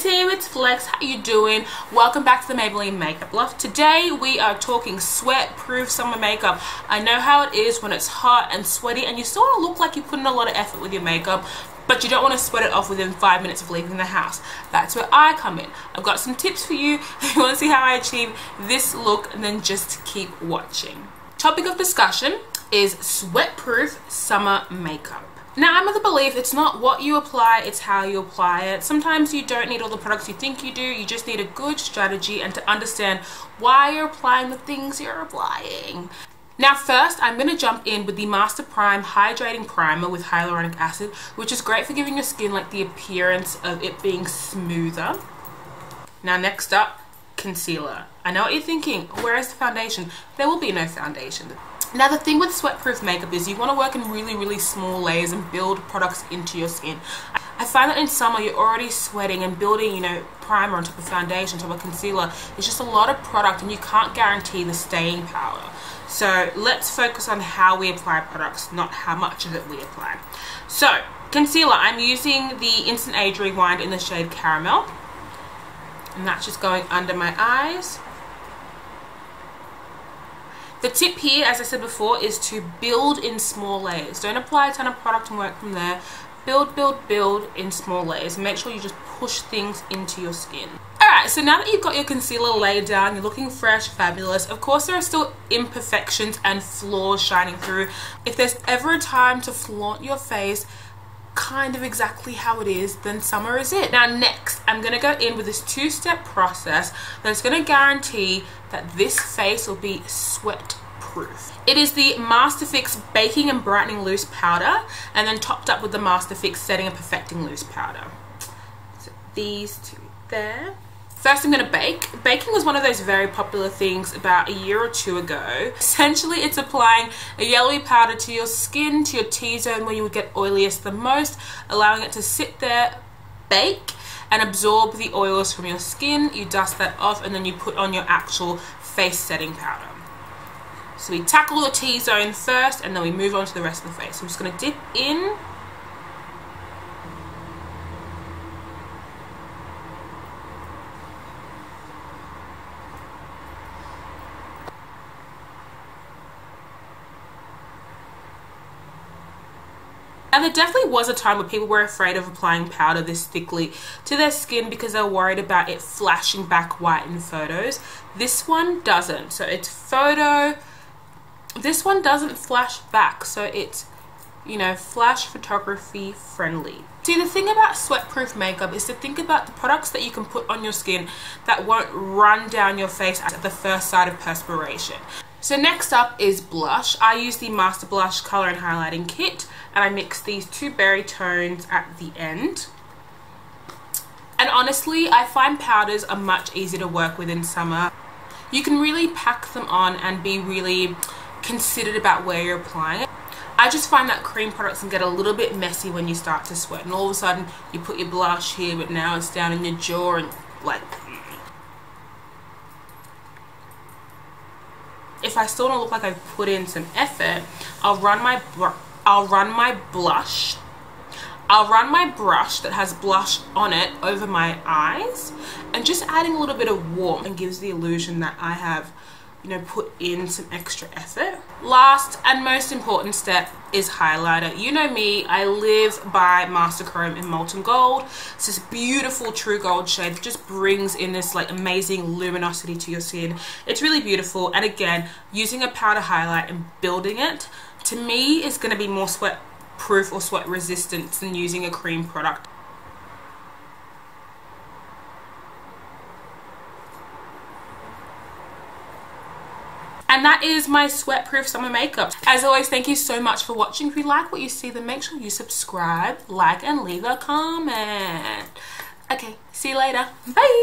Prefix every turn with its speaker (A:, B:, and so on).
A: Team, it's Flex. How you doing? Welcome back to the Maybelline Makeup Loft. Today we are talking sweat-proof summer makeup. I know how it is when it's hot and sweaty and you still to look like you put in a lot of effort with your makeup but you don't want to sweat it off within five minutes of leaving the house. That's where I come in. I've got some tips for you if you want to see how I achieve this look and then just keep watching. Topic of discussion is sweat-proof summer makeup. Now, I'm of the belief it's not what you apply, it's how you apply it. Sometimes you don't need all the products you think you do, you just need a good strategy and to understand why you're applying the things you're applying. Now first, I'm going to jump in with the Master Prime Hydrating Primer with hyaluronic acid, which is great for giving your skin like the appearance of it being smoother. Now next up, concealer. I know what you're thinking, where is the foundation? There will be no foundation. Now the thing with sweat-proof makeup is you want to work in really, really small layers and build products into your skin. I find that in summer you're already sweating and building, you know, primer on top of foundation, on top of concealer. It's just a lot of product and you can't guarantee the staying power. So let's focus on how we apply products, not how much of it we apply. So concealer, I'm using the Instant Age Rewind in the shade Caramel. And that's just going under my eyes. The tip here, as I said before, is to build in small layers. Don't apply a ton of product and work from there. Build, build, build in small layers. Make sure you just push things into your skin. Alright, so now that you've got your concealer laid down, you're looking fresh, fabulous. Of course, there are still imperfections and flaws shining through. If there's ever a time to flaunt your face, kind of exactly how it is, then summer is it. Now next, I'm going to go in with this two-step process that's going to guarantee that this face will be sweat proof. It is the Masterfix Baking and Brightening Loose Powder and then topped up with the Masterfix Setting and Perfecting Loose Powder. So these two there. First I'm going to bake. Baking was one of those very popular things about a year or two ago. Essentially it's applying a yellowy powder to your skin, to your T-zone where you would get oiliest the most, allowing it to sit there, bake, and absorb the oils from your skin. You dust that off and then you put on your actual face setting powder. So we tackle the T-zone first and then we move on to the rest of the face. I'm just going to dip in And there definitely was a time where people were afraid of applying powder this thickly to their skin because they were worried about it flashing back white in photos. This one doesn't. So it's photo. This one doesn't flash back. So it's, you know, flash photography friendly. See, the thing about sweat-proof makeup is to think about the products that you can put on your skin that won't run down your face at the first sight of perspiration. So next up is blush. I use the Master Blush Color and Highlighting Kit and I mix these two berry tones at the end. And honestly, I find powders are much easier to work with in summer. You can really pack them on and be really considered about where you're applying it. I just find that cream products can get a little bit messy when you start to sweat and all of a sudden you put your blush here but now it's down in your jaw and like if I still don't look like I've put in some effort, I'll run my I'll run my blush. I'll run my brush that has blush on it over my eyes and just adding a little bit of warmth and gives the illusion that I have you know, put in some extra effort. Last and most important step is highlighter. You know me, I live by Master Chrome in Molten Gold. It's this beautiful true gold shade that just brings in this like amazing luminosity to your skin. It's really beautiful and again, using a powder highlight and building it, to me it's going to be more sweat proof or sweat resistant than using a cream product. And that is my sweat-proof summer makeup. As always, thank you so much for watching. If you like what you see, then make sure you subscribe, like, and leave a comment. Okay, see you later. Bye.